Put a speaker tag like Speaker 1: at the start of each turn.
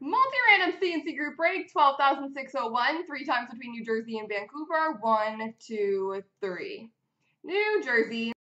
Speaker 1: Multi-random CNC group break, 12,601, three times between New Jersey and Vancouver. One, two, three. New Jersey.